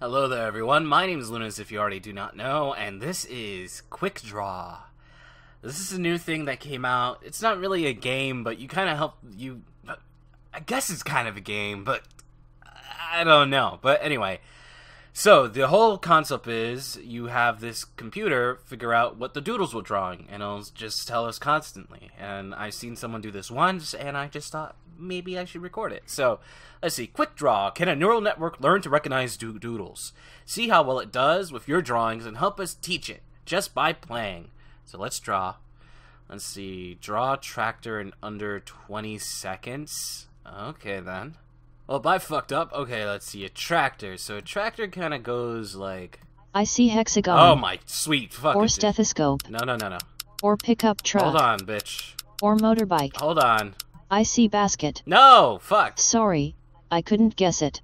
Hello there, everyone. My name is Lunas, if you already do not know, and this is Quick Draw. This is a new thing that came out. It's not really a game, but you kind of help you. I guess it's kind of a game, but I don't know. But anyway, so the whole concept is you have this computer figure out what the doodles were drawing, and it'll just tell us constantly. And I've seen someone do this once, and I just thought maybe I should record it. So let's see. Quick draw. Can a neural network learn to recognize do- doodles? See how well it does with your drawings, and help us teach it just by playing. So let's draw. Let's see. Draw tractor in under 20 seconds. Okay then. Oh, well, I fucked up. Okay, let's see. A tractor. So a tractor kind of goes like. I see hexagon. Oh my sweet fuck. Or stethoscope. No, no, no, no. Or pickup truck. Hold on, bitch. Or motorbike. Hold on. I see basket. No, fuck. Sorry, I couldn't guess it.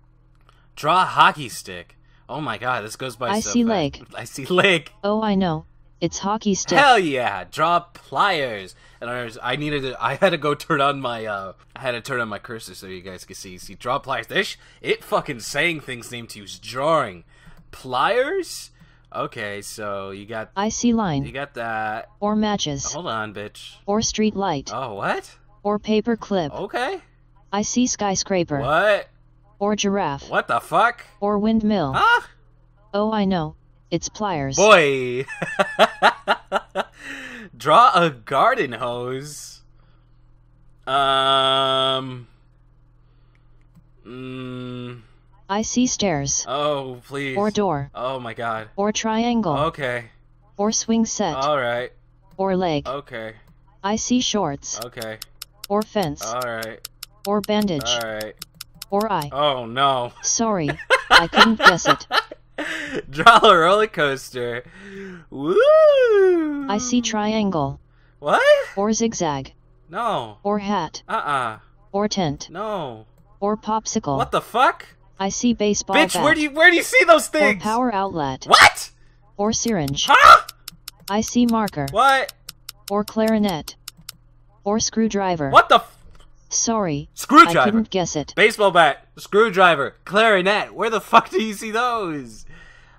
Draw a hockey stick. Oh my god, this goes by I so see fast. leg. I see leg. Oh, I know. It's hockey stick. Hell yeah! Draw pliers. And I, was, I needed to. I had to go turn on my. uh I had to turn on my cursor so you guys could see. See, draw pliers. This it fucking saying things named to use drawing. Pliers. Okay, so you got I see line. you got that. Or matches. Hold on, bitch. Or street light. Oh what? Or paper clip. Okay. I see skyscraper. What? Or giraffe. What the fuck? Or windmill. Huh? Oh, I know. It's pliers. Boy. Draw a garden hose. Um. Mm, I see stairs. oh, please. Or door. Oh my god. Or triangle. Okay. Or swing set. Alright. Or leg. Okay. I see shorts. Okay. Or fence. Alright. Or bandage. Alright. Or eye. Oh no. Sorry, I couldn't guess it. Draw a roller coaster. Woo! I see triangle. What? Or zigzag. No. Or hat. Uh uh Or tent. No. Or popsicle. What the fuck? I see baseball Bitch, bat. where do you where do you see those things? Or power outlet. What? Or syringe. Huh? I see marker. What? Or clarinet. Or screwdriver. What the f- Sorry, I couldn't guess it. Baseball bat, screwdriver, clarinet. Where the fuck do you see those?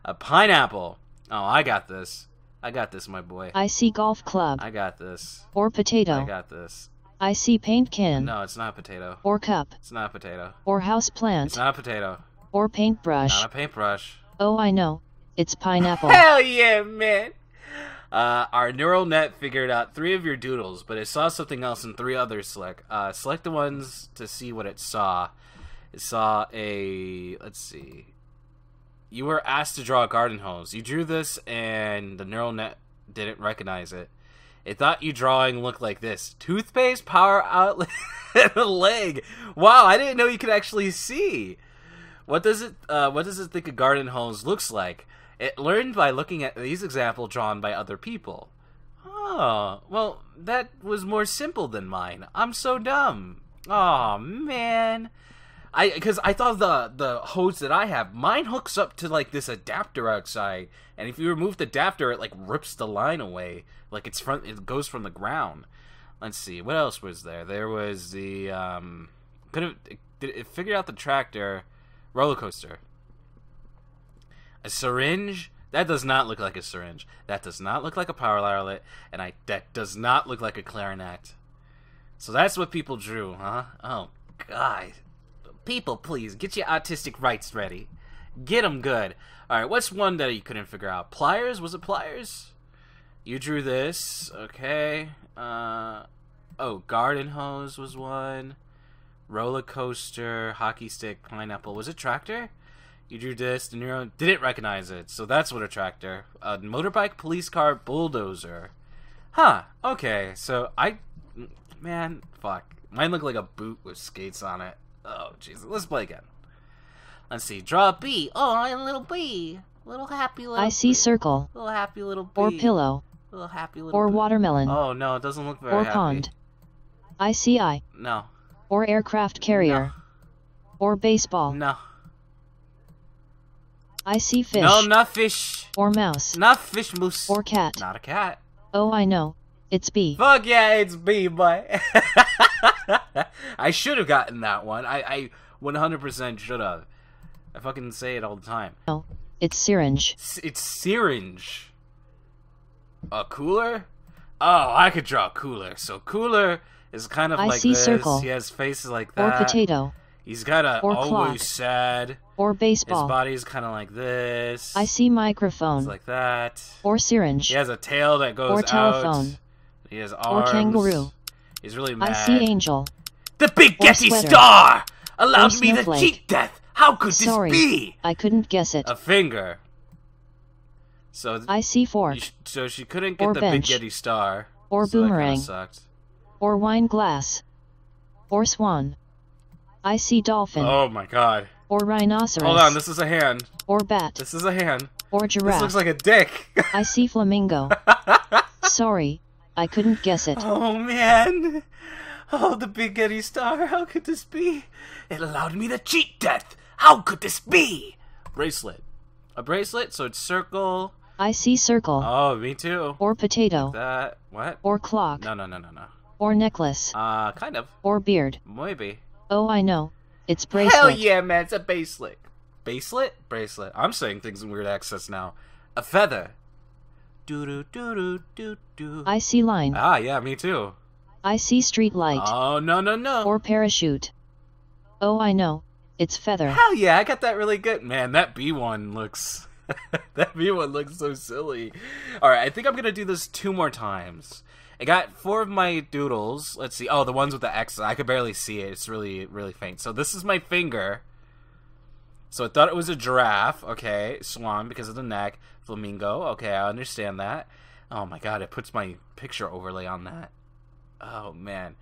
A pineapple. Oh, I got this. I got this, my boy. I see golf club. I got this. Or potato. I got this. I see paint can. No, it's not a potato. Or cup. It's not a potato. Or house plant. It's not a potato. Or paintbrush. Not a paintbrush. Oh, I know. It's pineapple. Hell yeah, man. Uh, our neural net figured out three of your doodles, but it saw something else in three others. Select uh, select the ones to see what it saw. It saw a let's see. You were asked to draw a garden hose. You drew this, and the neural net didn't recognize it. It thought you drawing looked like this: toothpaste, power outlet, and a leg. Wow, I didn't know you could actually see. What does it? Uh, what does it think a garden hose looks like? It learned by looking at these examples drawn by other people. Oh, well, that was more simple than mine. I'm so dumb. Oh man, I because I thought the the hose that I have, mine hooks up to like this adapter outside, and if you remove the adapter, it like rips the line away, like it's front. It goes from the ground. Let's see, what else was there? There was the um, could have did it figured out the tractor, roller coaster. A syringe? That does not look like a syringe. That does not look like a power outlet, and I that does not look like a clarinet. So that's what people drew, huh? Oh God, people, please get your autistic rights ready. Get them good. All right, what's one that you couldn't figure out? Pliers? Was it pliers? You drew this, okay? Uh, oh, garden hose was one. Roller coaster, hockey stick, pineapple. Was it tractor? You drew this, the neuron didn't recognize it, so that's what a tractor. A motorbike, police car, bulldozer. Huh, okay, so I. Man, fuck. Mine looked like a boot with skates on it. Oh, Jesus. Let's play again. Let's see. Draw a bee. Oh, a little bee. Little happy little I see bee. circle. Little happy little bee. Or pillow. Little happy little Or bee. watermelon. Oh, no, it doesn't look very Or happy. pond. I see eye. No. Or aircraft carrier. No. Or baseball. No. I see fish. No, not fish. Or mouse. Not fish moose. Or cat. Not a cat. Oh, I know. It's bee. Fuck yeah, it's B, boy. I should have gotten that one. I, I 100% should have. I fucking say it all the time. No, It's syringe. S- It's syringe. A cooler? Oh, I could draw cooler. So cooler is kind of I like see this. circle. He has faces like that. Or potato. He's got a Or always clock. sad. Or baseball. His body's kind of like this. I see microphone. It's like that. Or syringe. He has a tail that goes Or out. telephone. He has arms. Or kangaroo. He's really mad. I see angel. The Big Gete. Star allowed me the cheat death. How could Sorry. this be? I couldn't guess it. A finger. So, I see fork. so she couldn't get Or the bench. Big Gete Star. Or so boomerang. Or wine glass. Or swan. I see dolphin. Oh my god. Or rhinoceros. Hold on, this is a hand. Or bat. This is a hand. Or giraffe. This looks like a dick. I see flamingo. Sorry. I couldn't guess it. Oh man! Oh, the Big Gete Star, how could this be? It allowed me to cheat death! How could this be? Bracelet. A bracelet, so it's circle. I see circle. Oh, me too. Or potato. That. What? Or clock. No, no, no, no, no. Or necklace. Uh, kind of. Or beard. Maybe. Oh, I know. It's bracelet. Hell yeah, man, it's a bracelet. Bracelet? Bracelet. I'm saying things in weird accents now. A feather. Doo doo doo doo doo doo. I see line. Ah, yeah, me too. I see street light. Oh, no, no, no. Or parachute. Oh, I know. It's feather. Hell yeah, I got that really good. Man, that B one looks that B one looks so silly. Alright, I think I'm gonna do this two more times. I got four of my doodles. Let's see. Oh, the ones with the X. I could barely see it. It's really, really faint. So this is my finger. So I thought it was a giraffe. Okay, swan because of the neck. Flamingo. Okay, I understand that. Oh my god, it puts my picture overlay on that. Oh man.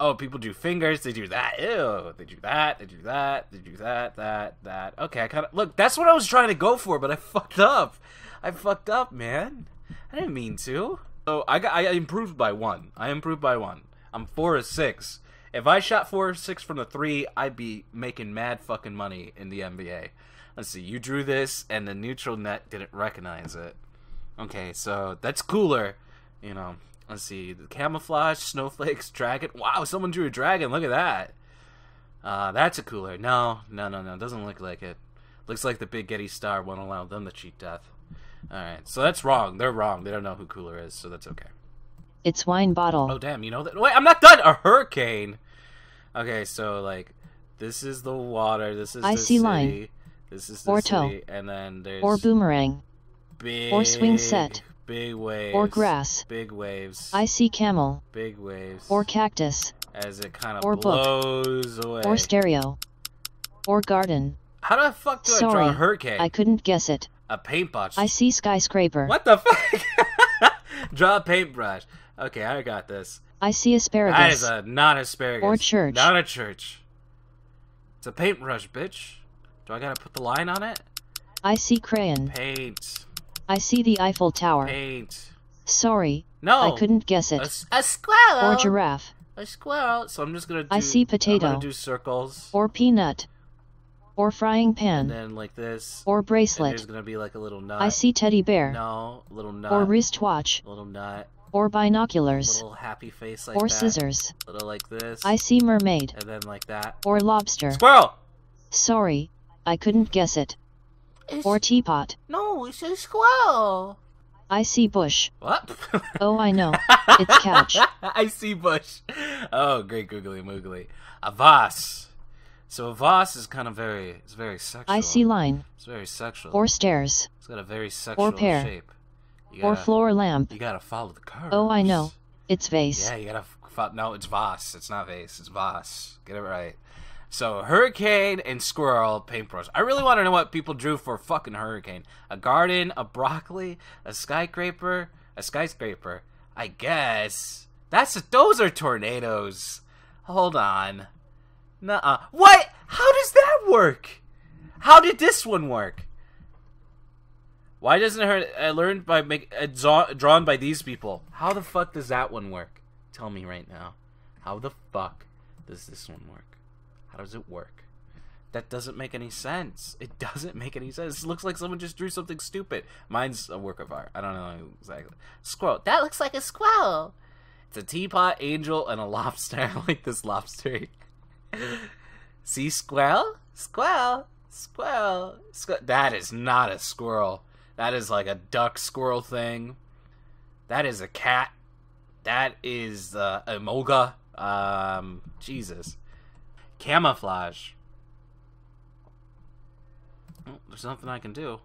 Oh, people do fingers. They do that. Ew. They do that. They do that. They do that. That. That. Okay, I kind of look. That's what I was trying to go for, but I fucked up. I fucked up, man. I didn't mean to. So I got. I improved by one. I improved by one. I'm four or six. If I shot four or six from the three, I'd be making mad fucking money in the NBA. Let's see. You drew this, and the neural net didn't recognize it. Okay, so that's cooler. You know, let's see. The camouflage, snowflakes, dragon. Wow, someone drew a dragon. Look at that. Uh, that's a cooler. No, no, no, no. Doesn't look like it. Looks like the Big Gete Star won't allow them to cheat death. Alright, so that's wrong. They're wrong. They don't know who cooler is, so that's okay. It's wine bottle. Oh, damn, you know that? Wait, I'm not done! A hurricane! Okay, so, like, this is the water, this is I the see city, line. this is the city, and then there's Or boomerang. big, or swing set. big waves, Or grass. big waves, I see camel. big waves, Or cactus. as it kind of or book. blows away. Or stereo. Or garden. How the fuck do I draw Sorry. a hurricane? I couldn't guess it. A paintbrush. I see skyscraper. What the fuck? draw a paintbrush. Okay, I got this. I see asparagus. That is a not asparagus. Or church. Not a church. It's a paintbrush, bitch. Do I gotta put the line on it? I see crayon. Paint. I see the Eiffel Tower. Paint. Sorry. No. I couldn't guess it. A, a squirrel. Or giraffe. A squirrel. So I'm just gonna do. I see I'm potato. gonna do circles. Or peanut. Or frying and pan. then like this. Or And there's bracelet. gonna be like a little nut. I see teddy bear. No, little nut. Or wristwatch. Little nut. Or binoculars. Little happy face like Or that. scissors. Little like this. I see mermaid. And then like that. Or lobster. Squirrel. Sorry. I couldn't guess it. Or teapot. no, it's a squirrel. I see bush. What? Oh, I know. It's couch. I see Bush. Oh, great googly moogly. A vase. So vase is kind of very, it's very sexual. I see line. It's very sexual. Or stairs. it's got a very sexual pear. shape. You Or gotta, floor lamp. You gotta follow the curves. Oh, I know. It's vase. Yeah, you gotta. Fo- no, it's vase. It's not vase. It's vase. Get it right. So hurricane and squirrel paintbrush. I really want to know what people drew for fucking hurricane. A garden, a broccoli, a skyscraper, a skyscraper. I guess that's those are tornadoes. Hold on. Nuh-uh. What? How does that work? How did this one work? Why doesn't it? I learned by make uh, drawn by these people. How the fuck does that one work? Tell me right now. How the fuck does this one work? How does it work? That doesn't make any sense. It doesn't make any sense. It looks like someone just drew something stupid. Mine's a work of art. I don't know exactly. Squirrel. That looks like a squirrel. It's a teapot, angel, and a lobster. I like this lobster. See, squirrel? Squirrel. Squirrel. Squ- that is not a squirrel. That is like a duck squirrel thing. That is a cat. That is uh, a moga. Um, Jesus. Camouflage. Oh, there's nothing I can do.